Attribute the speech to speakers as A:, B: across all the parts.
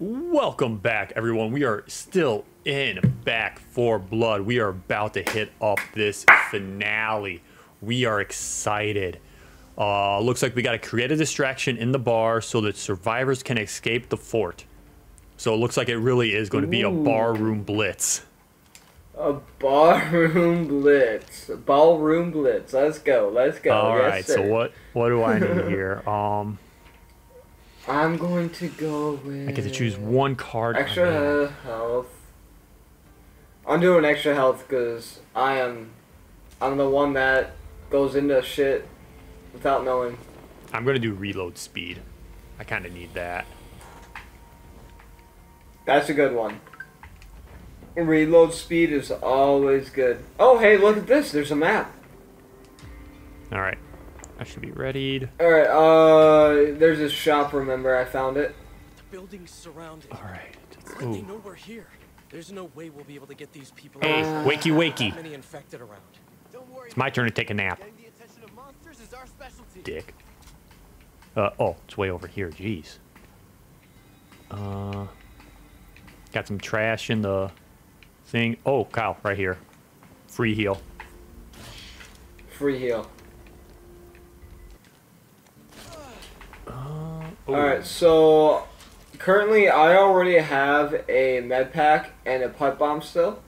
A: Welcome back, everyone. We are still in Back 4 Blood. We are about to hit up this finale. We are excited. Uh, looks like we got to create a distraction in the bar so that survivors can escape the fort. So it looks like it really is going to be a barroom blitz.
B: A barroom blitz. A ballroom blitz. Let's go. Let's go.
A: All
B: yes,
A: right.
B: sir.
A: So what what do I need here? Um,
B: I'm going to go with.
A: I get to choose one card.
B: Extra health. I'm doing extra health because I am. I'm the one that goes into shit without knowing.
A: I'm gonna do reload speed. I kind of need that.
B: That's a good one. Reload speed is always good. Oh, hey, look at this. There's a map.
A: All right. I should be readied.
B: Alright, uh, there's this shop, remember? I found it.
C: The building's surrounded.
A: All right.
C: But they know we're here. There's no way we'll be able to get these people
A: Hey,
C: out.
A: wakey wakey.
C: Many infected around.
D: Don't worry.
A: It's my turn to take a nap,
D: the attention of monsters is our specialty.
A: dick. Uh, oh, it's way over here. Jeez. Uh, got some trash in the thing. Oh, Kyle, right here. Free heal.
B: Free heal.
A: Oh,
B: Alright, so currently I already have a med pack and a pipe bomb still.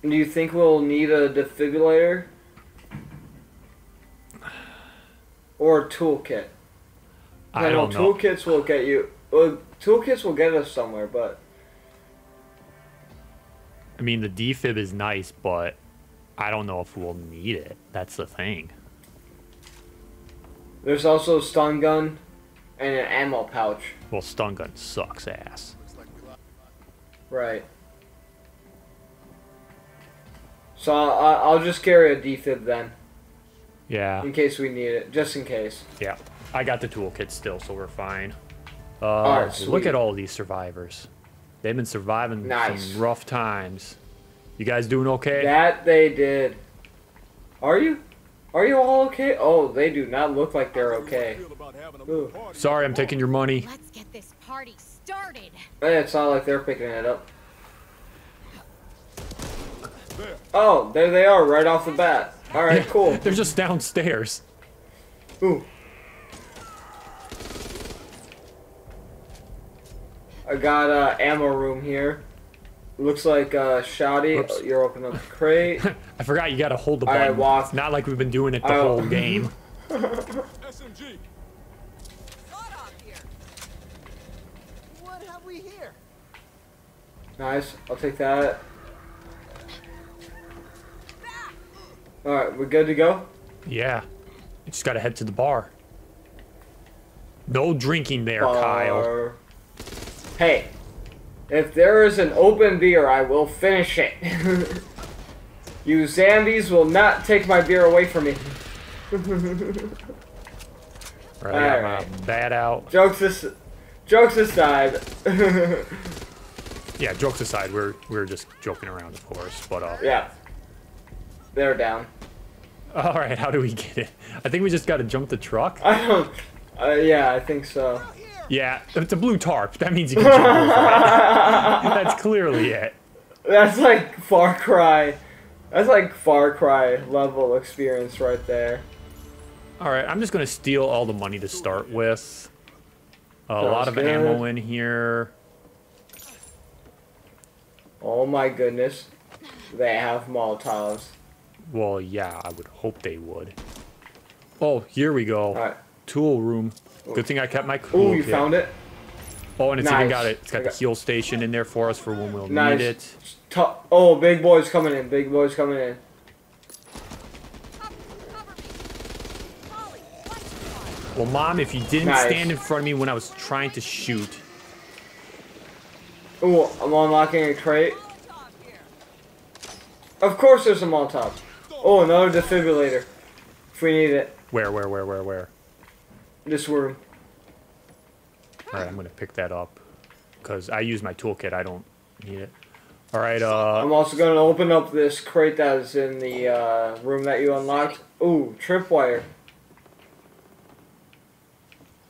B: Do you think we'll need a defibrillator? Or a toolkit?
A: I don't know.
B: Toolkits will get you. Well, toolkits will get us somewhere, but
A: I mean, the defib is nice, but I don't know if we'll need it. That's the thing.
B: there's also a stun gun and an ammo pouch.
A: Well, stun gun sucks ass.
B: Right. So I'll, I'll just carry a defib then,
A: Yeah.
B: in case we need it, just in case.
A: Yeah, I got the toolkit still, so we're fine. Uh, look at all these survivors. They've been surviving
B: Nice.
A: some rough times. You guys doing okay?
B: That they did. Are you? Are you all okay? Oh, they do not look like they're okay. Ooh.
A: Sorry, I'm taking your money.
E: Let's get this party started.
B: Eh, It's not like they're picking it up. Oh, there they are, right off the bat. All right, cool.
A: They're just downstairs.
B: Ooh. I got uh, ammo room here. Looks like uh, Shoddy.
A: Oops.
B: You're opening up the crate.
A: I forgot you gotta hold the
B: I
A: button.
B: walked-
A: It's not like we've been doing it the
B: I-
A: whole game.
D: SMG. What have we here?
B: nice. I'll take that. All right, we're good to go.
A: Yeah. You just gotta head to the bar. No drinking there, Kyle.
B: Hey, if there is an open beer, I will finish it. you zombies will not take my beer away from me.
A: Right, I got my
B: Alright.
A: bat out.
B: Jokes as, jokes aside.
A: Yeah, jokes aside, we're we're just joking around, of course. But uh,
B: yeah, they're down.
A: all right, how do we get it? I think we just gotta jump the truck.
B: I don't. Uh, yeah, I think so.
A: Yeah, it's a blue tarp. That means you can jump over it. That's clearly it.
B: That's like Far Cry. That's like Far Cry level experience right there.
A: All right, I'm just gonna steal all the money to start with. a lot of
B: good.
A: ammo in here.
B: Oh my goodness, they have Molotovs.
A: Well, yeah, I would hope they would. Oh, here we go.
B: Right.
A: Tool room. Good thing I kept my cool.
B: Ooh, you found it.
A: Oh, and it's even got it. It's got the heal station in there for us for when we'll
B: Nice.
A: need it.
B: Oh, big boy's coming in. Big boy's coming in.
E: Cover, cover me. Holly, watch the fire.
A: Well, mom, if you didn't
B: Nice.
A: stand in front of me when I was trying to shoot,
B: Oh, I'm unlocking a crate. Of course there's a Molotov. Oh, another defibrillator. If we need it.
A: where, where, where, where, where?
B: This room.
A: All right, I'm gonna pick that up because I use my toolkit. I don't need it. All right, uh,
B: I'm also going to open up this crate that is in the uh, room that you unlocked. Ooh, tripwire.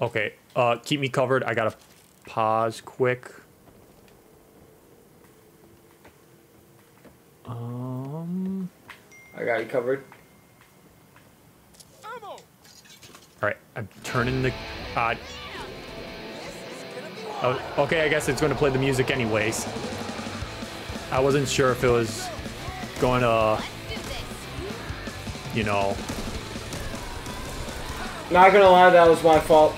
A: Okay, uh, keep me covered. I gotta pause quick. Um.
B: I got you covered.
D: Ammo!
A: All right, I'm turning the. Uh, oh, okay, I guess it's going to play the music anyways. I wasn't sure if it was going to, you know.
B: Not gonna lie, that was my fault.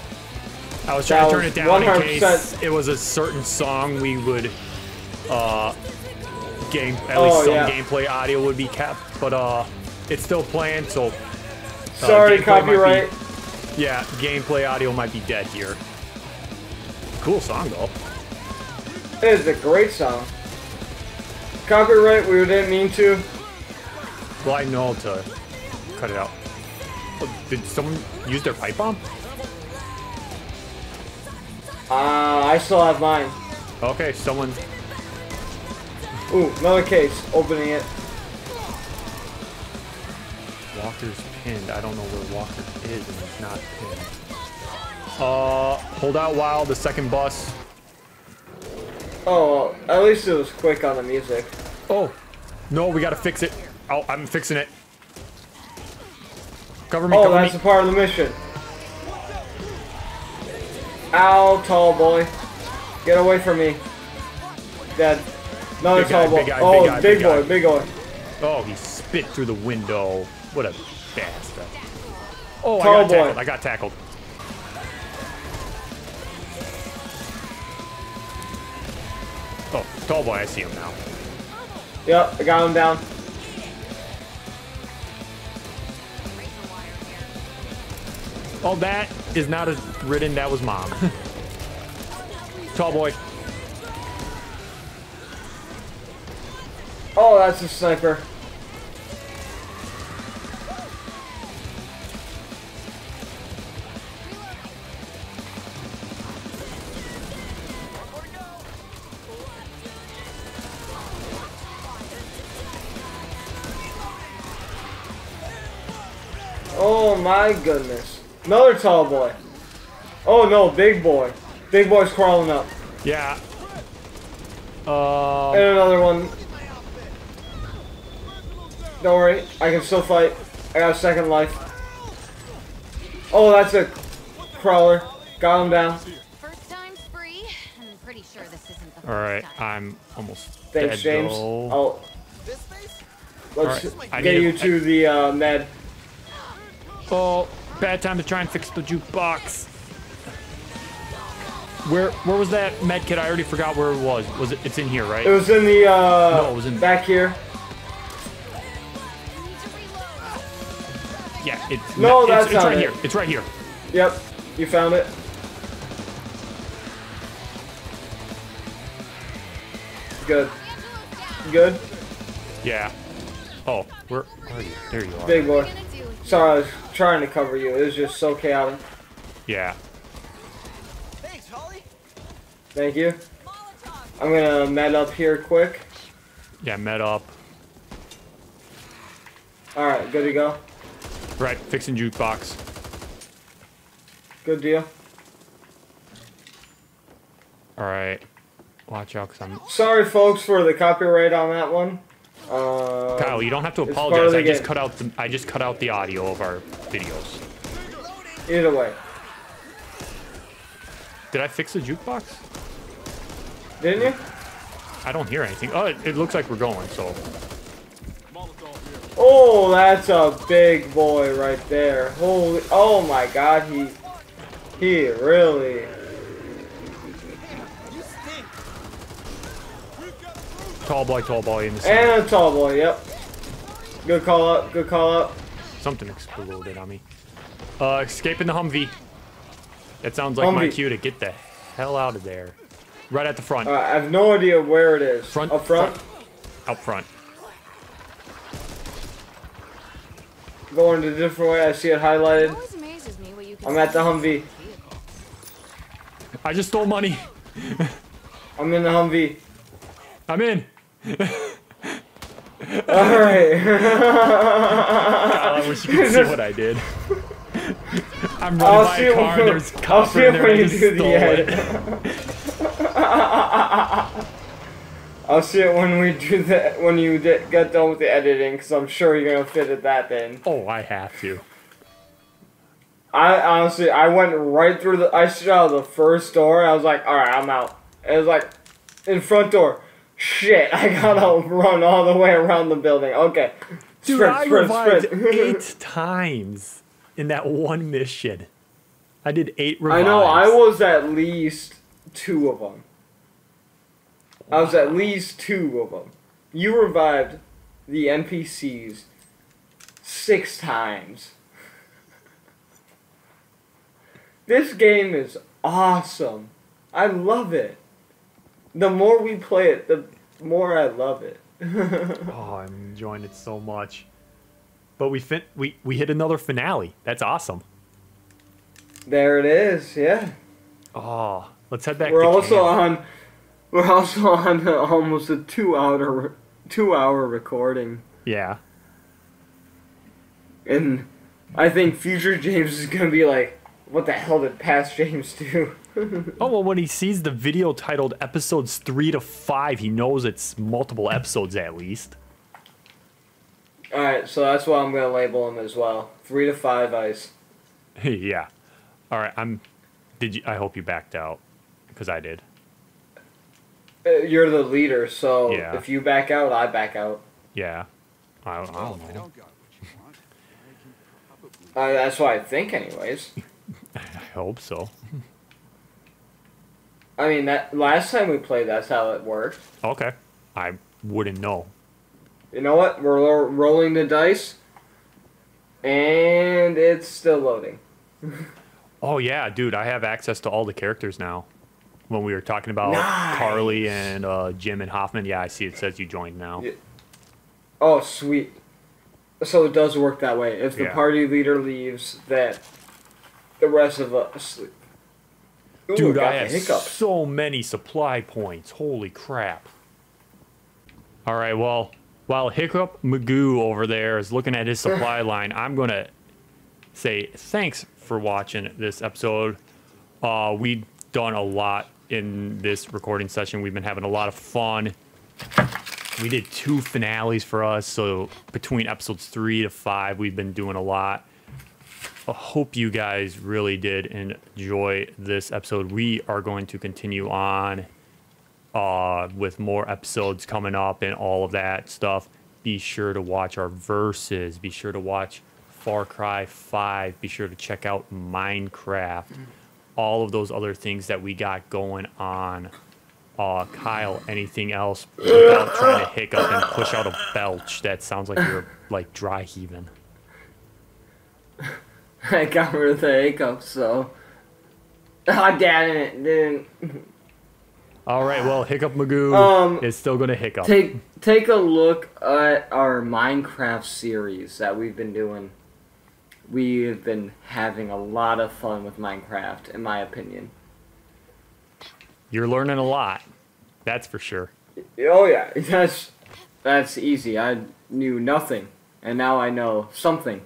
A: I was trying
B: That
A: to turn it down in
B: 100%.
A: case it was a certain song we would, uh, game at
B: Oh,
A: least some
B: yeah.
A: gameplay audio would be kept, but uh, it's still playing, so
B: Sorry,
A: might be-
B: copyright.
A: Yeah, gameplay audio might be dead here. Cool song though.
B: It is a great song. Copyright, we didn't mean to.
A: Well, I know to cut it out. Oh, did someone use their pipe bomb?
B: Uh, I still have mine.
A: Okay, someone.
B: Ooh, another case. Opening it.
A: Walker's pinned. I don't know where Walker is, and he's not pinned. Uh, hold out while the second bus.
B: Oh, at least it was quick on the music.
A: Oh, no, we gotta fix it. Oh, I'm fixing it. Cover me,
B: Oh,
A: cover
B: that's
A: me.
B: a part of the mission. Ow, tall boy. Get away from me. Dead. Another
A: Big guy,
B: tall boy.
A: big guy,
B: oh,
A: big guy,
B: big
A: big
B: boy,
A: guy.
B: big boy.
A: Oh, he spit through the window. What a bastard. Oh,
B: Tall
A: I got
B: boy.
A: tackled. I got tackled. Oh, tall boy, I see him now.
B: Yep, I got him down.
A: Oh, that is not a ridden. That was mom. tall boy.
B: Oh, that's a sniper. Oh my goodness. Another tall boy. Oh no, big boy. Big boy's crawling up.
A: Yeah. Um.
B: And another one. Don't worry, I can still fight. I got a second life. Oh, that's a crawler. Got him down.
E: First time's free. I'm pretty sure this isn't the first
A: All right. I'm almost
B: Thanks,
A: dead.
B: James.
A: though.
B: Oh,
D: This
B: let's
A: Alright, I
B: get you
A: a-
B: to the uh, med.
A: Oh, bad time to try and fix the jukebox. Where where was that med kit? I already forgot where it was. Was it? It's in here, right?
B: It was in the uh,
A: No, it was in-
B: back here.
E: Need to reload.
A: yeah, it's
B: No,
A: it's,
B: that's
A: it's
B: not
A: right
B: it.
A: here. It's right here.
B: Yep, you found it. Good. Good.
A: Yeah. Oh, where are you? There you are.
B: Big boy.
E: Gonna do it.
B: Sorry, trying to cover you. It was just so chaotic.
A: Yeah.
D: Thanks, Holly.
B: Thank you. I'm gonna med up here quick.
A: Yeah, med up.
B: Alright, good to go.
A: Right, fixing jukebox.
B: Good deal.
A: All right. Watch out, cause I'm.
B: Sorry, folks, for the copyright on that one. Uh,
A: Kyle, you don't have to apologize. I just cut out the I just cut out the audio of our videos.
B: Either way.
A: Did I fix the jukebox?
B: Didn't you?
A: I don't hear anything. Oh, it, it looks like we're going. So
B: Oh, that's a big boy right there. Holy, oh my god, he, he really,
D: You stink. We've got proof.
A: Tall boy, tall boy in the center.
B: and a tall boy, yep. Good call up, good call up.
A: Something exploded on me. Uh, escaping the Humvee. That sounds like my cue to get the hell out of there. Right at the front.
B: Uh, I have no idea where it is.
A: Front-
B: Up front?
A: Out front.
B: Going a different way, I see it
E: It
B: highlighted.
E: always amazes me what you can
B: I'm at the Humvee.
A: I just stole money.
B: I'm in the Humvee.
A: I'm in.
B: Alright.
A: I wish you could see what I did. I'm running
B: I'll
A: by
B: see
A: a
B: it
A: car
B: when,
A: and there's
B: I'll see
A: in
B: it
A: there.
B: when
A: I
B: you
A: just
B: do the
A: stole it.
B: edit. I'll see it when we do the when you get done with the editing, because I'm sure you're gonna fit it that in.
A: Oh, I have to.
B: I honestly, I went right through the. I saw the first door. I was like, all right, I'm out. It was like, in front door. Shit, I gotta run all the way around the building. Okay.
A: Dude,
B: Sprint,
A: I
B: sprint,
A: revived
B: sprint.
A: eight times in that one mission. I did eight revives.
B: I know. I was at least two of them. I was at least two of them. You revived the NPCs six times. This game is awesome. I love it. The more we play it, the more I love it.
A: Oh, I'm enjoying it so much. But we fin- we we hit another finale. That's awesome.
B: there it is. Yeah.
A: Oh, let's head back.
B: We're
A: to
B: also
A: camp.
B: on. We're also on a, almost a two-hour, two-hour recording.
A: Yeah.
B: And I think future James is gonna be like, what the hell did past James do?
A: Oh well, when he sees the video titled episodes three to five, he knows it's multiple episodes at least.
B: Alright, so that's what I'm gonna label him as well. Three to five ice.
A: yeah. All right. I'm. Did you? I hope you backed out, because I did.
B: Uh, You're the leader, so
A: Yeah.
B: if you back out, I back out.
A: Yeah. I, don't
D: I don't got what you want, I can probably
B: Uh, that's what I think, anyways.
A: I hope so.
B: I mean, that last time we played, that's how it worked.
A: Okay. I wouldn't know.
B: You know what? We're ro- rolling the dice, and it's still loading.
A: Oh yeah, dude, I have access to all the characters now. When we were talking about
B: Nice.
A: Karlee and uh, Jim and Hoffman, yeah, I see it says you joined now.
B: Yeah. Oh, sweet. So it does work that way. If the
A: Yeah.
B: party leader leaves, that the rest of us. Ooh,
A: Dude, I have
B: hiccups.
A: so many supply points. Holy crap. All right, well, while Hiccup Magoo over there is looking at his supply line, I'm going to say thanks for watching this episode. Uh, we've done a lot in this recording session. We've been having a lot of fun. We did two finales for us, so between episodes three to five, we've been doing a lot. I hope you guys really did enjoy this episode. We are going to continue on uh, with more episodes coming up and all of that stuff. Be sure to watch our Versus. Be sure to watch Far Cry 5. Be sure to check out Minecraft. All of those other things that we got going on. Uh, Kyle, anything else without trying to hiccup and push out a belch that sounds like you're like dry heaving?
B: I got rid of the hiccups, so. Ah, damn it! Didn't
A: All right, well, Hiccup Magoo
B: Um,
A: is still going to hiccup.
B: take take a look at our Minecraft series that we've been doing. We've been having a lot of fun with Minecraft, in my opinion.
A: You're learning a lot. That's for sure.
B: Oh yeah, that's that's easy. I knew nothing, and now I know something.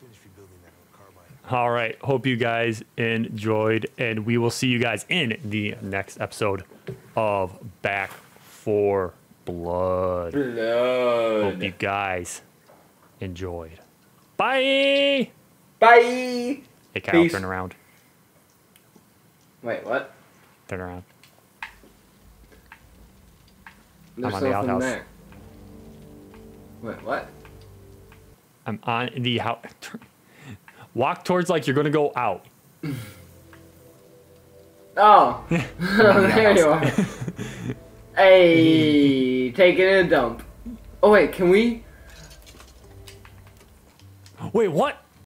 D: finish rebuilding that old carbine.
A: All right. Hope you guys enjoyed, and we will see you guys in the next episode of Back 4 Blood. Hope you guys enjoyed. Bye.
B: Bye.
A: Hey, Kyle,
B: Peace.
A: turn around.
B: Wait, what?
A: Turn around.
B: There's
A: on the outhouse.
B: there. Wait, what?
A: I'm on the house. Walk towards like you're gonna go out.
B: Oh, there you are. hey, taking a dump. Oh wait, can we?
A: Wait, what?